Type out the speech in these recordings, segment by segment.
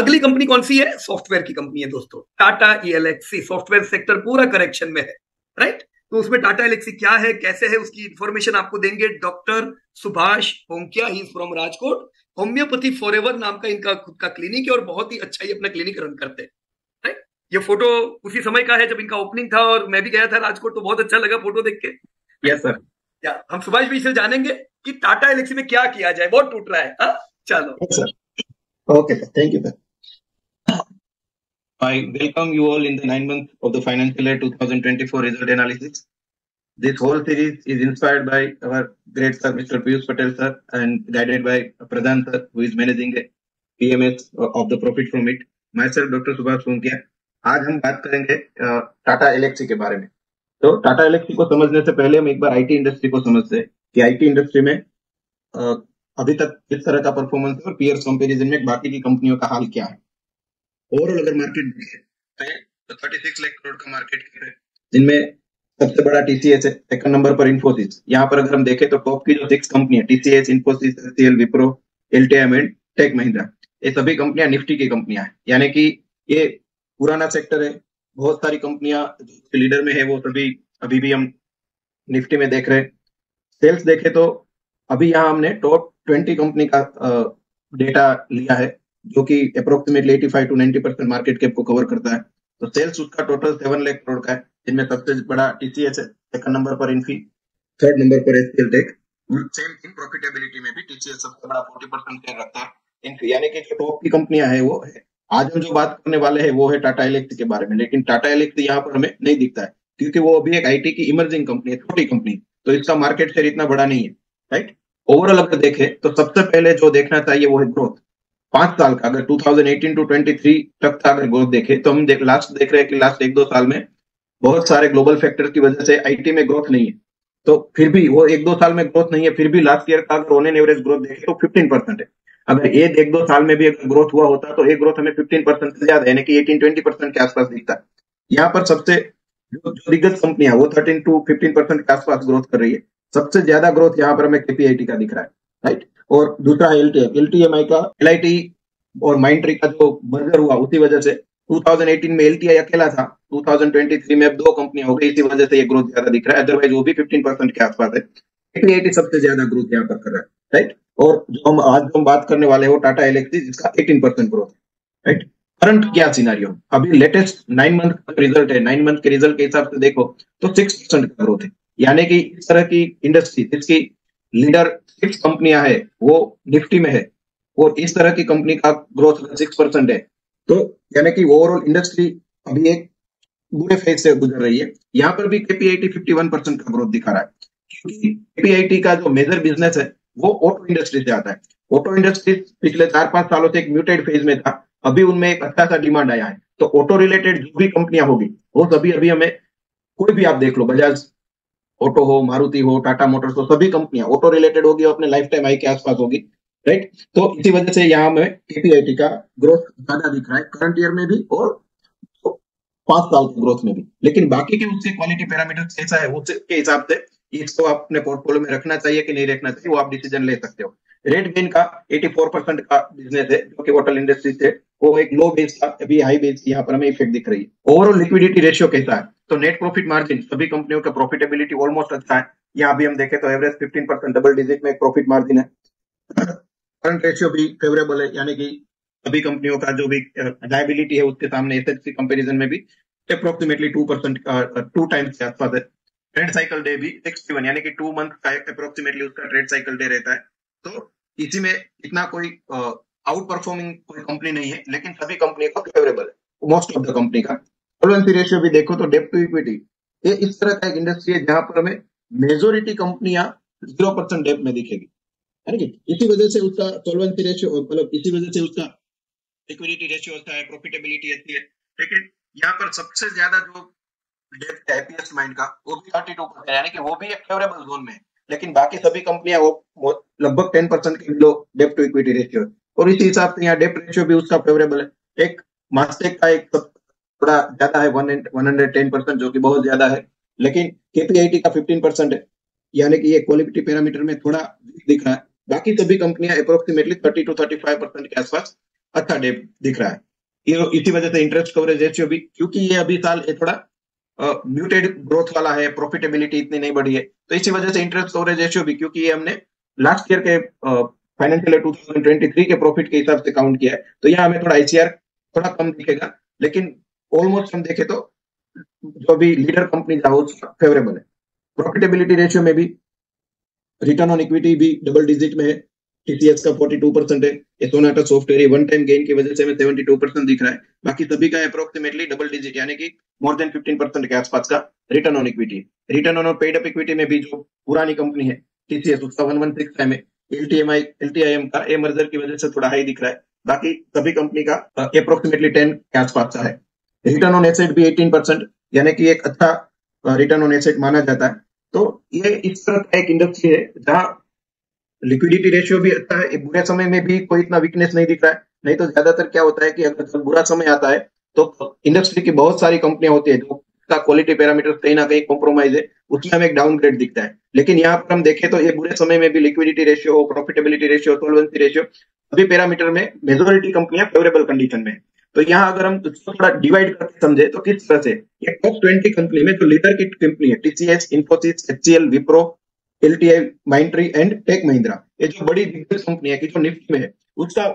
अगली कंपनी कौन सी है? सॉफ्टवेयर की कंपनी है दोस्तों। टाटा ई सॉफ्टवेयर सेक्टर पूरा करेक्शन में है राइट तो उसमें टाटा एलेक्सी क्या है कैसे है उसकी इंफॉर्मेशन आपको देंगे डॉक्टर सुभाष होमकिया ही फ्रॉम राजकोट होम्योपैथी फॉर नाम का इनका खुद का क्लिनिक है और बहुत ही अच्छा ही अपना क्लिनिक रन करते हैं राइट ये फ़ोटो उसी समय का है जब इनका ओपनिंग था और मैं भी गया था राजकोट तो बहुत अच्छा लगा फ़ोटो देख के। यस सर या हम सुभाष भी से जानेंगे कि टाटा एलेक्सी में क्या किया जाए बहुत टूट रहा है हा? चलो। Okay sir thank you sir I welcome you all in the nine months of the financial year 2024 result analysis. This whole series is inspired by our great sir, Mr. Piyush Patel sir, and guided by Pradhan sir, who is managing PMS of the profit from it. Myself, Dr. Subhash Sunkia. आज हम बात करेंगे Tata Alexei के बारे में तो Tata Alexei को समझने से पहले हम एक बार आईटी इंडस्ट्री को समझते हैं कि आईटी इंडस्ट्री में अभी तक किस तरह का परफॉर्मेंस है और पीयर्स कंपेरिजन में बाकी की कंपनियों का हाल क्या है ओवरऑल अगर मार्केट देखें तो थर्टी सिक्स लाख करोड़ का मार्केट जिनमें सबसे बड़ा टीसीएस है सेकंड नंबर पर इन्फोसिस यहाँ पर अगर हम देखें तो टॉप की जो सिक्स कंपनी है TCS Infosys L Wipro LTM and Tech Mahindra ये सभी कंपनियाँ निफ्टी की कंपनियाँ हैं। यानी कि ये पुराना सेक्टर है। बहुत सारी कंपनियाँ लीडर में है, वो सभी अभी भी हम निफ्टी में देख रहे हैं। सेल्स देखे तो अभी यहाँ हमने टॉप ट्वेंटी कंपनी का डेटा लिया है। जो कि approximately 85 to 90 percent market cap को कवर करता है। तो सेल्स उसका टोटल सेवन लाख करोड़ का है, जिनमें सबसे बड़ा टीसीएस है सेकंड नंबर पर इन्फी थर्ड नंबर पर SPL tech same in profitability में भी टीसीएस सबसे बड़ा फोर्टी परसेंट शेयर रखता है इन्फी यानी कि जो टॉप की कंपनियाँ है वो है। आज हम जो बात करने वाले हैं वो है टाटा इलेक्ट्रिक के बारे में, लेकिन टाटा इलेक्ट्रिक यहाँ पर हमें नहीं दिखता है, क्योंकि वो अभी एक आईटी की इमर्जिंग कंपनी है, छोटी कंपनी तो इसका मार्केट शेयर इतना बड़ा नहीं है राइट ओवरऑल अगर देखें तो सबसे पहले जो देखना चाहिए वो है ग्रोथ पाँच साल का, अगर 2018 टू 23 तक का अगर ग्रोथ देखे तो हम देख लास्ट देख रहे हैं कि लास्ट एक दो साल में बहुत सारे ग्लोबल फैक्टर की वजह से आईटी में ग्रोथ नहीं है। तो फिर भी वो एक दो साल में ग्रोथ नहीं है, फिर भी लास्ट ईयर का अगर एन एवरेज ग्रोथ देखे तो फिफ्टीन परसेंट है। अगर एक एक दो साल में भी अगर ग्रोथ हुआ होता तो एक ग्रोथ हमें फिफ्टीन परसेंट से ज़्यादा, यानी कि एटीन ट्वेंटी परसेंट के आसपास दिखता। है यहाँ पर सबसे जो दिग्गज कंपनियाँ वो थर्टीन टू फिफ्टीन परसेंट के आसपास ग्रोथ कर रही है। सबसे ज़्यादा ग्रोथ यहाँ पर हमें केपीआईटी का दिख रहा है। राइट और दूसरा एलटीएम एलटीएमआई का एलआईटी और माइंड ट्री का जो मर्जर हुआ, उसी वजह से 2018 में एलटीआई अकेला था. 2023 में अब दो कंपनियाँ हो गई, इसी वजह से ये ग्रोथ ज़्यादा दिख रहा है. अदरवाइज़ वो भी 15 परसेंट के आसपास है. एटी सबसे ज़्यादा ग्रोथ यहाँ पर कर रहा है. राइट और जो हम, आज हम बात करने वाले हैं वो टाटा इलेक्ट्रिक जिसका 18 परसेंट ग्रोथ है. राइट करंट क्या सिनारियो अभी लेटेस्ट नाइन मंथ का रिज़ल्ट है. नाइन मंथ के रिज़ल्ट के हिसाब से देखो तो सिक्स परसेंट का ग्रोथ है. यानी कि इस तरह की इंडस्ट्री जिसकी लीडर सिक्स कंपनियाँ है, वो निफ्टी में है और इस तरह की कंपनी का ग्रोथ सिक्स परसेंट है। तो यानी कि ओवरऑल इंडस्ट्री अभी एक बुरे फ़ेज़ से गुजर रही है। यहाँ पर भी केपीआईटी 51 परसेंट का ग्रोथ दिखा रहा है। क्योंकि केपीआईटी का जो मेजर बिज़नेस है, वो ऑटो इंडस्ट्री से आता है। ऑटो इंडस्ट्री पिछले चार पाँच सालों से एक म्यूटेड फ़ेज़ में था। अभी उनमें एक अच्छा सा डिमांड आया है। तो ऑटो रिलेटेड जो भी कंपनियाँ होगी, वो सभी अभी हमें कोई भी आप देख लो बजाज ऑटो हो मारुति हो टाटा मोटर्स हो, सभी कंपनियाँ ऑटो रिलेटेड होगी और अपने लाइफ टाइम आई के आसपास होगी राइट तो इसी वजह से यहाँ में केपीआईटी का ग्रोथ ज़्यादा दिख रहा है करंट ईयर में भी और पाँच साल की ग्रोथ में भी। लेकिन बाकी के उसके क्वालिटी पैरामीटर कैसा है उसके हिसाब से इसको अपने पोर्टफोलियो में रखना चाहिए कि नहीं रखना चाहिए, वो आप डिसीज़न ले सकते हो। रेड गेन का 84 परसेंट का बिज़नेस है, जो कि होटल इंडस्ट्री से, वो एक लो बेस था, अभी हाई बेस यहाँ पर हमें इफ़ेक्ट दिख रही है। ओवरऑल लिक्विडिटी रेशियो कैसा है? तो नेट प्रॉफिट मार्जिन सभी कंपनियों का प्रॉफिटेबिलिटी ऑलमोस्ट अच्छा है। यहाँ भी हम देखें तो एवरेज 15 परसेंट डबल डिजिट में एक प्रॉफिट मार्जिन है। करंट रेशियो भी फेवरेबल है, यानी कि सभी कंपनियों का जो भी लाइबिलिटी है उसके सामने एसेट कंपेरिजन में भी approximately two percent two times के आसपास है। ट्रेड साइकिल डे भी सिक्सटी वन यानी कि टू मंथ का अप्रोक्सीमेटली उसका ट्रेड साइकिल डे रहता है। तो इसी में इतना कोई आउट परफॉर्मिंग कोई कंपनी नहीं है, लेकिन सभी कंपनी का फेवरेबल है मोस्ट ऑफ़ द कंपनी का। सोलवेंसी रेशियो भी देखो तो डेप टू इक्विटी ये इस तरह का एक इंडस्ट्री है जहाँ पर हमें मेजोरिटी कंपनियाँ ज़ीरो परसेंट डेप में दिखेगी। है ना इसी वजह से उसका सोलवेंसी रेशियो मतलब इसी वजह से उसका लिक्विडिटी रेशियो होता है प्रॉफिटेबिलिटी अच्छी है। लेकिन यहाँ पर सबसे ज़्यादा जो डेप्थ एपीएस माइंड का, वो भी थर्टी टू परसेंट यानी कि वो भी एक फेवरेबल जोन में है। लेकिन बाकी सभी कंपनियाँ वो लगभग टेन परसेंट के लो डेप्ट टू इक्विटी रेशियो और इसी हिसाब से यहाँ डेप्ट रेशियो भी उसका फेवरेबल है। एक मास्टेक का एक थोड़ा ज़्यादा है वन हंड्रेड टेन परसेंट जो कि बहुत ज़्यादा है। लेकिन केपीआईटी का फिफ्टीन परसेंट है। यानी कि ये क्वालिटी पैरामीटर में थोड़ा दिख रहा है। बाकी सभी कंपनियाँ approximately thirty to thirty five percent के आसपास अच्छा डेप दिख रहा है। इसी वजह से इंटरेस्ट कवरेज रेशियो भी क्योंकि ये अभी साल ये थोड़ा म्यूटेड ग्रोथ वाला है प्रॉफिटेबिलिटी इतनी नहीं बढ़ी है। तो इसी वजह से इंटरेस्ट कवरेज रेशियो भी क्योंकि ये हमने लास्ट ईयर के फाइनेंशियल ईयर 2023 के प्रॉफिट के हिसाब से काउंट किया है। तो यहाँ हमें थोड़ा आईसीआर थोड़ा कम दिखेगा। लेकिन ऑलमोस्ट हम देखें तो जो भी लीडर कंपनी था, वो फेवरेबल है। प्रॉफिटेबिलिटी रेशियो में भी रिटर्न ऑन इक्विटी भी डबल डिजिट में है। टीसीएस का 42 परसेंट है। ये Sonata software one time gain की वजह से हमें 72 परसेंट दिख रहा है। बाकी सभी का अप्रोक्सीमेटली डबल डिजिट यानी कि मोर देन 15 परसेंट के आसपास का return on equity return on paid up equity में भी जो पुरानी कंपनी है टीसीएस उसका वन वन सिक्स है। एलटीएमआई एलटीआईएम का ए मर्जर की वजह से थोड़ा हाई दिख रहा है। बाकी सभी कंपनी का अप्रोक्सीमेटली टेन के आसपास का है। रिटर्न ऑन एसेट भी एटीन परसेंट यानी कि एक अच्छा रिटर्न ऑन एसेट माना जाता है। तो ये इस तरह का एक इंडस्ट्री है जहाँ लिक्विडिटी रेशियो भी अच्छा है बुरे समय में भी कोई इतना वीकनेस नहीं दिख रहा है। नहीं तो ज़्यादातर क्या होता है कि अगर बुरा समय आता है तो इंडस्ट्री की बहुत सारी कंपनियाँ होती है जो का क्वालिटी पैरामीटर कहीं ना कहीं कॉम्प्रोमाइज है, उसमें हमें एक डाउनग्रेड दिखता है। लेकिन यहाँ पर हम देखें तो ये बुरे समय में भी liquidity ratio profitability ratio solvency ratio सभी पैरामीटर में मेजोरिटी कंपनियाँ फेवरेबल कंडीशन में तो यहाँ अगर हम थोड़ा डिवाइड करके समझे तो किस तरह से? ये टॉप ट्वेंटी कंपनी में जो लीडर की कंपनी है TCS Infosys HCL Wipro L LTI Mindtree and Tech Mahindra ये जो बड़ी दिग्गज कंपनी है, कि जो निफ्टी में है, उसका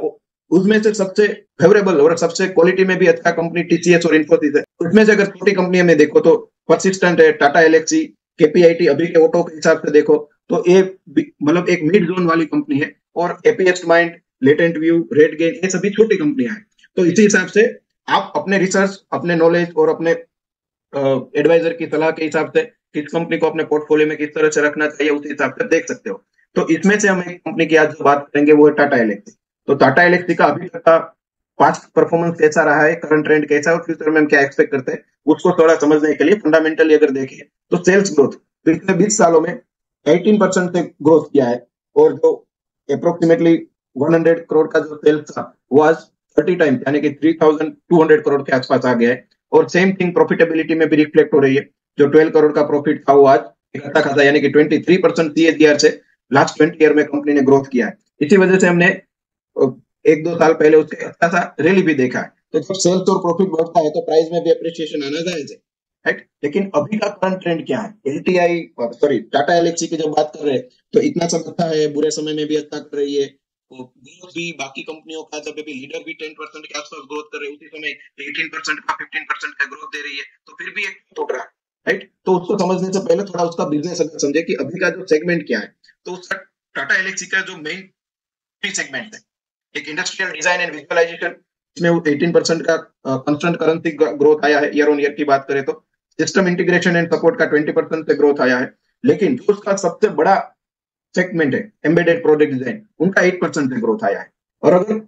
उसमें से सबसे फेवरेबल और सबसे क्वालिटी में भी अच्छा कंपनी टीसीएस और इन्फोसिस है। उसमें से अगर छोटी कंपनी में देखो तो परसिस्टेंट है टाटा एलेक्सी केपीआईटी अभी के ऑटो के हिसाब से देखो तो ये मतलब एक मिड जोन वाली कंपनी है, और Happiest Mind Latent View RateGain ये सभी छोटी कंपनियाँ हैं तो इसी हिसाब से आप अपने रिसर्च अपने नॉलेज और अपने एडवाइजर की सलाह के हिसाब से किस कंपनी को अपने पोर्टफोलियो में किस तरह से रखना चाहिए उस हिसाब से देख सकते हो। तो इसमें से हम एक कंपनी की आज जो बात करेंगे, वो है टाटा एलेक्सी तो टाटा एलेक्सी का अभी तक का पास्ट परफॉर्मेंस कैसा रहा है करंट ट्रेंड कैसा है और फ्यूचर में हम क्या एक्सपेक्ट करते हैं, उसको थोड़ा समझने के लिए फंडामेंटली अगर देखें तो सेल्स ग्रोथ पिछले बीस सालों में एटीन परसेंट से ग्रोथ किया है और जो अप्रोक्सीमेटली 100 करोड़ का जो सेल्स था वो आज थर्टी टाइम यानी कि three thousand two hundred crore के आसपास आ गया है। और सेम थिंग प्रॉफिटेबिलिटी में भी रिफ्लेक्ट हो रही है। जो ट्वेल्व करोड़ का प्रॉफिट था, वो आज अच्छा खासा, यानी कि ट्वेंटी थ्री परसेंट सी से लास्ट ट्वेंटी ईयर में कंपनी ने ग्रोथ किया है। इसी वजह से हमने एक दो साल पहले उसके अच्छा सा रैली भी देखा है। तो जब सेल्स और प्रॉफिट बढ़ता है तो प्राइस में भी अप्रिसिएशन आना जायज़ है। राइट लेकिन अभी का करंट ट्रेंड क्या है? एलटीआई सॉरी टाटा एलेक्सी की जब बात कर रहे हैं तो इतना सब अच्छा है, बुरे समय में भी अच्छा कर रही है। ग्रोथ भी बाकी कंपनियों का जब भी लीडर भी टेन परसेंट के आसपास ग्रोथ कर रहे उसी समय एटीन परसेंट का फिफ्टीन परसेंट का ग्रोथ दे रही है तो फिर भी एक टूट रहा है राइट तो उसको समझने से पहले थोड़ा उसका बिज़नेस अगर समझे कि अभी का जो सेगमेंट क्या है तो उसका टाटा एलेक्सी का जो मेन सेगमेंट है। एक इंडस्ट्रियल डिज़ाइन एंड विजुअलाइजेशन इसमें एटीन परसेंट का कंस्टेंट करेंसी ग्रोथ आया है ईयर ऑन ईयर की बात करें तो। सिस्टम इंटीग्रेशन एंड सपोर्ट का ट्वेंटी परसेंट से ग्रोथ आया है। लेकिन जो उसका सबसे बड़ा सेगमेंट है एम्बेडेड प्रोडक्ट डिज़ाइन उनका एट परसेंट ग्रोथ आया है। और अगर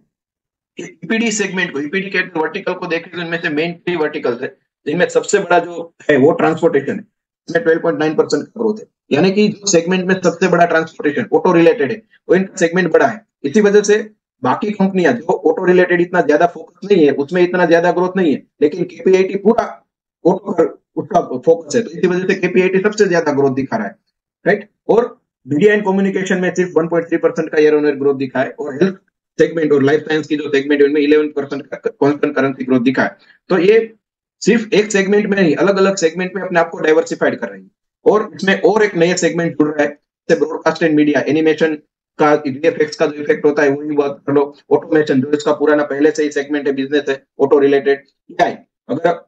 ईपीडी सेगमेंट को ईपीडी के वर्टिकल को देखें तो इनमें से मेन थ्री वर्टिकल्स है, जिनमें सबसे बड़ा जो है वो ट्रांसपोर्टेशन है इसमें ट्वेल्व पॉइंट नाइन परसेंट का ग्रोथ है। यानी कि जो सेगमेंट में सबसे बड़ा ट्रांसपोर्टेशन ऑटो रिलेटेड है, वो इनका सेगमेंट बड़ा है। इसी वजह से बाकी कंपनियाँ जो ऑटो रिलेटेड इतना ज़्यादा फोकस नहीं है, उसमें इतना ज़्यादा ग्रोथ नहीं है, लेकिन केपीआईटी पूरा ऑटो पर उसका फोकस है। तो इसी वजह से केपीआईटी सबसे ज़्यादा ग्रोथ दिखा रहा है राइट और मीडिया एंड कम्युनिकेशन में सिर्फ़ 1.3 परसेंट का ईयर ऑन ईयर ग्रोथ दिखा है और हेल्थ सेगमेंट और लाइफ साइंस की जो सेगमेंट है उनमें 11 परसेंट का कॉन्स्टेंट करेंसी ग्रोथ दिखा है। तो ये सिर्फ़ एक सेगमेंट में नहीं अलग अलग सेगमेंट में अपने आप को डाइवर्सिफाइड कर रही है। और इसमें और एक नया सेगमेंट जुड़ रहा है, जैसे ब्रॉडकास्ट एंड मीडिया एनिमेशन का वीएफएक्स का जो इफ़ेक्ट होता है, वही बात कर लो ऑटोमेशन जो इसका पुराना पहले से ही सेगमेंट है बिज़नेस है ऑटो रिलेटेड एआई अगर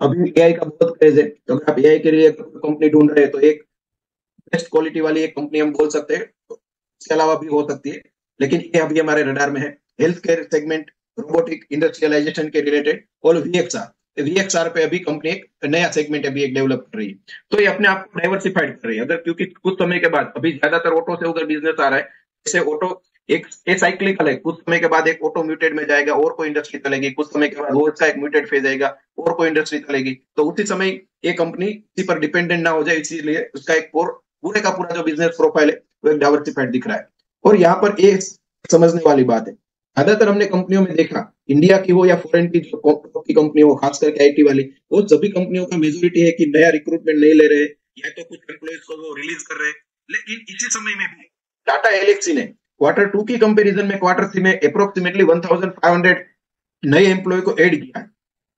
अभी एआई का बहुत क्रेज है तो अगर आप एआई के लिए कंपनी ढूंढ रहे हैं तो एक बेस्ट क्वालिटी वाली एक कंपनी हम बोल सकते हैं इसके अलावा भी हो सकती है। लेकिन ये अभी हमारे रडार में है। Health care segment robotic industrialisation के रिलेटेड और वीएक्सआर वीएक्सआर पे अभी कंपनी एक नया सेगमेंट अभी एक डेवलप कर रही है। तो ये अपने आप को डाइवर्सिफाइड कर रही है। अगर क्योंकि कुछ समय के बाद, अभी ज़्यादातर ऑटो से उधर बिज़नेस आ रहा है। जैसे ऑटो एक, ये साइक्लिकल है। कुछ समय के बाद एक ऑटो म्यूटेड में जाएगा, और कोई इंडस्ट्री चलेगी। कुछ समय के बाद वो इसका एक म्यूटेड फ़ेज़ आएगा, और कोई इंडस्ट्री चलेगी। तो उसी समय ये कंपनी इसी पर डिपेंडेंट ना हो जाए, इसीलिए उसका एक पूरे का पूरा जो बिज़नेस प्रोफ़ाइल है, वो एक डाइवर्सिफाइड दिख रहा है। और यहाँ पर एक समझने वाली बात है। ज़्यादातर हमने कंपनियों में देखा इंडिया की हो या फॉरेन की, जो की कंपनी हो, खास करके आईटी वाली, वो सभी कंपनियों का मेजोरिटी है कि नया रिक्रूटमेंट नहीं ले रहे, या तो कुछ एम्प्लॉयज़ को वो रिलीज़ कर रहे, लेकिन इसी समय में भी टाटा एलेक्सी ने क्वार्टर टू की कंपेरिजन में क्वार्टर थ्री में अप्रोक्सीमेटली 1500 नए एम्प्लॉय को ऐड किया है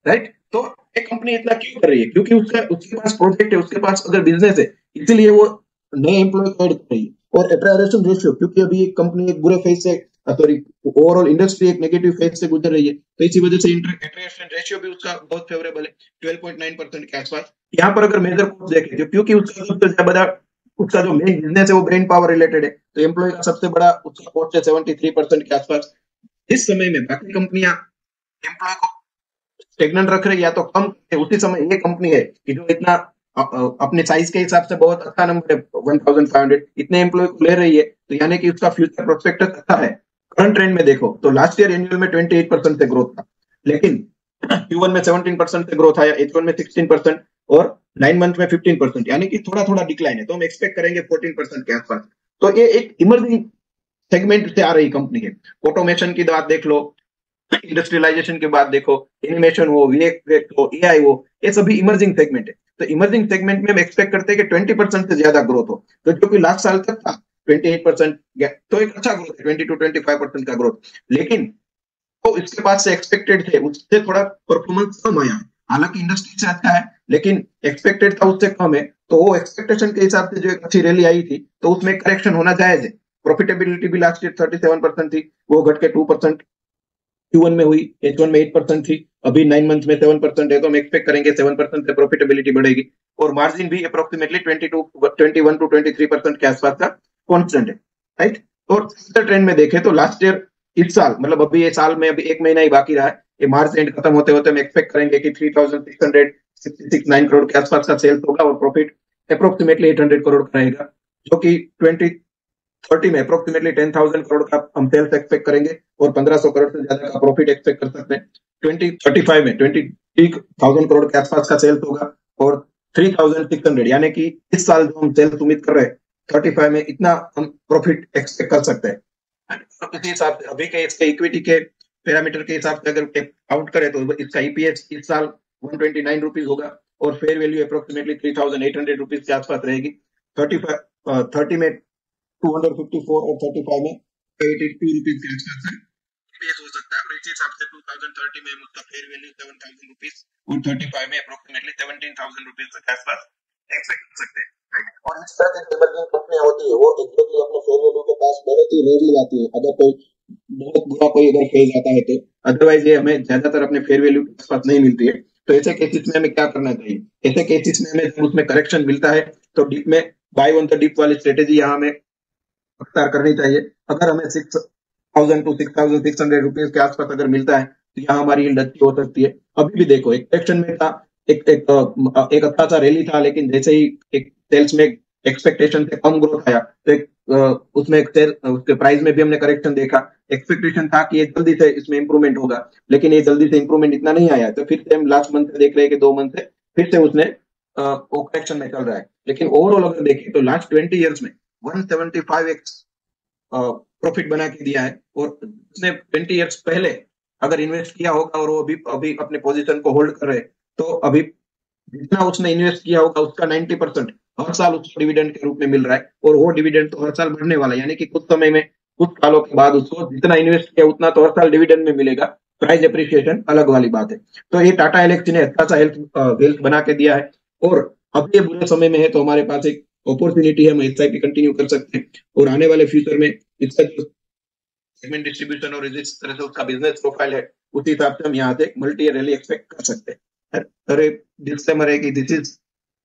राइट तो एक कंपनी इतना क्यों कर रही है? क्योंकि उसका, उसके पास प्रोजेक्ट है, उसके पास अगर बिज़नेस है, इसीलिए वो नए एम्प्लॉय ऐड कर। रही है और एट्रायरेशन रेशियो क्योंकि अभी एक कंपनी एक बुरे फ़ेज़ से सॉरी ओवरऑल इंडस्ट्री एक नेगेटिव फ़ेज़ से गुजर रही है तो इसी वजह से एट्रायरेशन रेशियो भी उसका बहुत फेवरेबल है 12.9 परसेंट के आसपास। यहाँ पर अगर मेजर कॉस्ट देखें, जो क्योंकि उसका सबसे ज़्यादा, उसका जो मेन बिज़नेस है वो ब्रेन पावर रिलेटेड है तो एम्प्लॉय का सबसे बड़ा उसका कॉस्ट है सेवेंटी थ्री परसेंट के आसपास। इस समय में बाकी कंपनियाँ एम्प्लॉय को स्टेगनेंट रख रही या तो कम उसी समय ये कंपनी है कि जो इतना अपने साइज़ के हिसाब से बहुत अच्छा नंबर है वन थाउज़ेंड फाइव हंड्रेड इतने एम्प्लॉय को ले रही है तो यानी कि उसका फ्यूचर प्रोस्पेक्ट अच्छा है। करंट ट्रेंड में देखो तो लास्ट ईयर एनुअल में ट्वेंटी एट परसेंट से ग्रोथ था। लेकिन क्यू वन में सेवनटीन परसेंट से ग्रोथ आया एच वन में सिक्सटीन परसेंट और नाइन मंथ में फिफ्टीन परसेंट यानी कि थोड़ा थोड़ा डिक्लाइन है तो हम एक्सपेक्ट करेंगे फोर्टीन परसेंट के आसपास। तो ये एक इमर्जिंग सेगमेंट से आ रही कंपनी है। ऑटोमेशन की बात देख लो इंडस्ट्रियलाइजेशन की बात देखो एनिमेशन हो वीएक्स हो एआई हो, ये सभी इमर्जिंग सेगमेंट है। तो इमर्जिंग सेगमेंट में हम एक्सपेक्ट करते हैं कि ट्वेंटी परसेंट से ज़्यादा ग्रोथ हो। तो जो कि लास्ट साल तक था ट्वेंटी एट परसेंट तो एक अच्छा ग्रोथ है twenty to twenty five percent का ग्रोथ लेकिन तो इसके पास से एक्सपेक्टेड थे, उससे थोड़ा परफॉर्मेंस कम आया। हालाँकि इंडस्ट्री से अच्छा है, लेकिन एक्सपेक्टेड था उससे कम है। तो वो एक्सपेक्टेशन के हिसाब से जो एक अच्छी रैली आई थी तो उसमें करेक्शन होना जायज़ है। प्रॉफिटेबिलिटी भी last year thirty seven percent थी, वो घट के टू परसेंट क्यू वन में हुई एच वन में एट परसेंट थी, अभी नाइन मंथ में सेवन परसेंट है तो हम एक्सपेक्ट करेंगे सेवन परसेंट से प्रॉफिटेबिलिटी बढ़ेगी। और मार्जिन भी approximately twenty two twenty one two twenty three percent के आसपास का कॉन्स्टेंट है राइट और ट्रेंड में देखें तो लास्ट ईयर इस साल मतलब अभी ये साल में, अभी एक महीना ही बाकी रहा है, ये मार्च एंड खत्म होते होते हम एक्सपेक्ट करेंगे कि three thousand six hundred sixty six nine crore के आसपास का सेल्स होगा और profit approximately eight hundred crore का रहेगा, जो कि ट्वेंटी थर्टी में अप्रोक्सीमेटली टेन थाउज़ेंड करोड़ का हम सेल्स एक्सपेक्ट करेंगे और पंद्रह सौ करोड़ से ज़्यादा का प्रॉफिट एक्सपेक्ट कर सकते हैं। ट्वेंटी थर्टी फाइव में ट्वेंटी थाउज़ेंड करोड़ के आसपास का सेल्स होगा और थ्री थाउज़ेंड सिक्स हंड्रेड यानी कि इस साल जो हम सेल्स उम्मीद कर रहे हैं थर्टी फाइव में इतना हम प्रॉफिट एक्सपेक्ट कर सकते हैं। इसी हिसाब से अभी के इसके इक्विटी के पैरामीटर के हिसाब से अगर आउट करें तो इसका ईपीएस इस साल वन ट्वेंटी नाइन रुपीज़ होगा और fair value approximately three thousand eight hundred rupees के आसपास रहेगी। थर्टी फाइव थर्टी में टू हंड्रेड फिफ्टी फोर और थर्टी फाइव में। एटी टू रुपीज़ के आसपास है। हो सकता है हिसाब से टू थाउज़ेंड थर्टी में उसका fair value seven thousand rupees और थर्टी फाइव में अप्रोक्सीमेटली सेवनटीन थाउज़ेंड रुपीज़ के आसपास एक्सपेक्ट कर सकते हैं और इस तरह की कंपनियाँ होती है वो एग्जैक्टली अपने फेयर वैल्यू के पास डायरेक्टली है अगर कोई बहुत बुरा कोई अगर फ़ेज़ आता है तो। अदरवाइज़ ये हमें ज़्यादातर अपने फेयर वैल्यू के आसपास नहीं मिलती है। तो ऐसे केसेस में हमें क्या करना चाहिए? ऐसे केसेस में हमें उसमें करेक्शन मिलता है। तो डीप में बाय ऑन द डीप वाली स्ट्रेटेजी यहाँ हमें अख्तार करनी चाहिए। अगर हमें six thousand two six thousand six hundred rupees के आसपास अगर मिलता है तो यहाँ हमारी अच्छी हो सकती है। अभी भी देखो, एक सेक्शन में था, एक एक एक अच्छा सा रैली था, लेकिन जैसे ही एक सेल्स में एक्सपेक्टेशन से कम ग्रोथ आया तो एक उसमें एक सेल उसके प्राइस में भी हमने करेक्शन देखा। एक्सपेक्टेशन था कि ये जल्दी से इसमें इंप्रूवमेंट होगा, लेकिन ये जल्दी से इंप्रूवमेंट इतना नहीं आया। तो फिर से हम लास्ट मंथ से देख रहे हैं कि दो मंथ से फिर से उसने वो करेक्शन में चल रहा है। लेकिन ओवरऑल अगर देखें तो लास्ट ट्वेंटी ईयर्स में 175 एक्स प्रॉफिट बना के दिया है। और उसने ट्वेंटी ईयर्स पहले अगर इन्वेस्ट किया होगा और वो अभी अभी अपने पोजीशन को होल्ड कर रहे तो अभी जितना उसने इन्वेस्ट किया होगा, उसका 90 परसेंट हर साल उसको डिविडेंड के रूप में मिल रहा है। और वो डिविडेंड तो हर साल बढ़ने वाला है। यानी कि कुछ समय में, कुछ सालों के बाद उसको जितना इन्वेस्ट किया, उतना तो हर साल डिविडेंड में मिलेगा। प्राइस अप्रिसिएशन अलग वाली बात है। तो ये टाटा एलेक्सी ने अच्छा सा हेल्थ वेल्थ बना के दिया है। और अब ये बुरे समय में है तो हमारे पास एक अपॉर्चुनिटी है हम एस कंटिन्यू कर सकते हैं। और आने वाले फ्यूचर में इसका जो सेगमेंट डिस्ट्रीब्यूशन और जिस तरह से उसका बिज़नेस प्रोफ़ाइल है, उसी हिसाब से हम यहाँ से मल्टी ईयर रैली एक्सपेक्ट कर सकते हैं। अरे डिस्क्लेमर है कि this is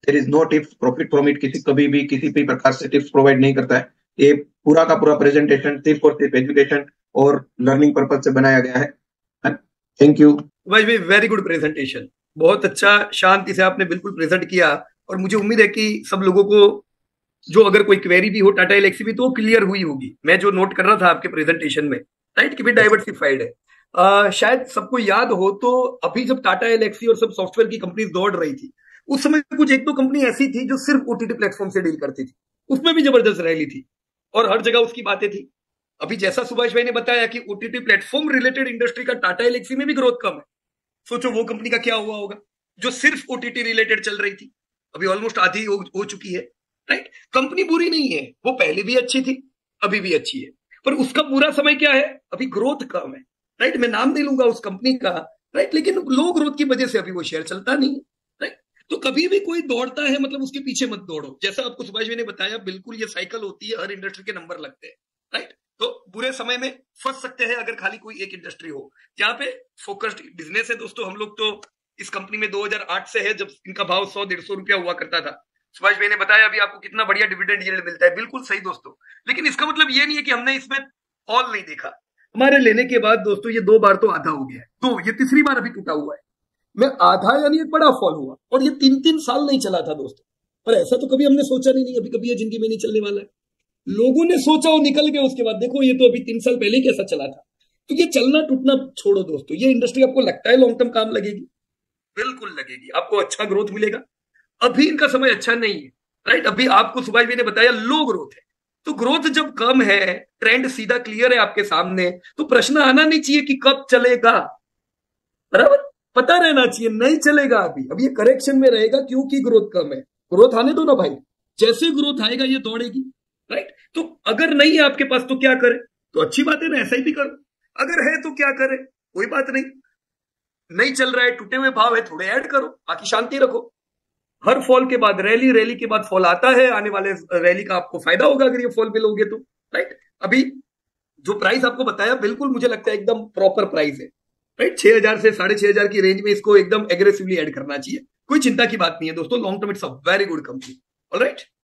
there is no tips profit from किसी, कभी भी किसी भी प्रकार से टिप्स प्रोवाइड नहीं करता है। ये पूरा का पूरा प्रेजेंटेशन सिर्फ़ और सिर्फ़ एजुकेशन और लर्निंग पर्पज से बनाया गया है। Thank you very good presentation बहुत अच्छा शांति से आपने बिल्कुल प्रेजेंट किया। और मुझे उम्मीद है कि सब लोगों को जो अगर कोई क्वेरी भी हो टाटा एलेक्सी में तो क्लियर हुई होगी। मैं जो नोट कर रहा था आपके प्रेजेंटेशन में राइट कि भी डाइवर्सिफाइड है। आ, शायद सबको याद हो तो अभी जब टाटा एलेक्सी और सब सॉफ्टवेयर की कंपनी दौड़ रही थी उस समय कुछ एक दो तो कंपनी ऐसी थी जो सिर्फ़ ओटीटी प्लेटफॉर्म से डील करती थी। उसमें भी ज़बरदस्त रैली थी और हर जगह उसकी बातें थी। अभी जैसा सुभाष भाई ने बताया कि ओटीटी प्लेटफॉर्म रिलेटेड इंडस्ट्री का टाटा एलेक्सी में भी ग्रोथ कम है। सोचो वो कंपनी का क्या हुआ होगा जो सिर्फ़ ओटीटी रिलेटेड चल रही थी। अभी ऑलमोस्ट आधी हो, हो चुकी है राइट कंपनी बुरी नहीं है वो पहले भी अच्छी थी अभी भी अच्छी है। पर उसका पूरा समय क्या है? अभी ग्रोथ कम है राइट मैं नाम नहीं लूँगा उस कंपनी का राइट लेकिन लो ग्रोथ की वजह से अभी वो शेयर चलता नहीं राइट तो कभी भी कोई दौड़ता है मतलब उसके पीछे मत दौड़ो। जैसा आपको सुभाष भाई ने बताया बिल्कुल ये साइकिल होती है हर इंडस्ट्री के नंबर लगते हैं राइट तो बुरे समय में फंस सकते हैं अगर खाली कोई एक इंडस्ट्री हो। जहाँ पे फोकस्ड बिज़नेस है दोस्तों हम लोग तो इस कंपनी में 2008 से है जब इनका भाव सौ डेढ़ सौ रुपया हुआ करता था। सुभाष भाई ने बताया अभी आपको कितना बढ़िया डिविडेंड यील्ड मिलता है। बिल्कुल सही दोस्तों। लेकिन इसका मतलब ये नहीं है कि हमने इसमें फॉल नहीं देखा। हमारे लेने के बाद दोस्तों ये दो बार तो आधा हो गया है। तो ये तीसरी बार अभी टूटा हुआ है। मैं आधा यानी एक बड़ा फॉल हुआ। और ये तीन तीन साल नहीं चला था दोस्तों। पर ऐसा तो कभी हमने सोचा नहीं, अभी कभी ये ज़िंदगी में नहीं चलने वाला है। लोगों ने सोचा वो निकल गए उसके बाद। देखो ये तो अभी तीन साल पहले कैसा चला था। तो ये चलना टूटना छोड़ो दोस्तों। ये इंडस्ट्री आपको लगता है लॉन्ग टर्म काम लगेगी। बिल्कुल लगेगी। आपको अच्छा ग्रोथ मिलेगा। अभी इनका समय अच्छा नहीं है राइट अभी आपको सुभाष भाई ने बताया लो ग्रोथ है। तो ग्रोथ जब कम है ट्रेंड सीधा क्लियर है आपके सामने तो प्रश्न आना नहीं चाहिए कि कब चलेगा। बराबर? पता रहना चाहिए, नहीं चलेगा अभी। अब ये करेक्शन में रहेगा क्योंकि ग्रोथ कम है। ग्रोथ आने दो ना भाई। जैसे ग्रोथ आएगा, ये दौड़ेगी राइट तो अगर नहीं है आपके पास तो क्या करे? तो अच्छी बात है ना, ऐसा ही भी करो। अगर है तो क्या करे? कोई बात नहीं। नहीं चल रहा है, टूटे हुए भाव है, थोड़े ऐड करो, बाकी शांति रखो। हर फॉल के बाद रैली रैली के बाद फॉल आता है, आने वाले रैली का आपको फ़ायदा होगा अगर ये फॉल पे लोगे तो राइट अभी जो प्राइस आपको बताया, बिल्कुल मुझे लगता है एकदम प्रॉपर प्राइस है राइट छह हज़ार से साढ़े छह हज़ार की रेंज में इसको एकदम एग्रेसिवली ऐड करना चाहिए। कोई चिंता की बात नहीं है दोस्तों long term it's a very good company all right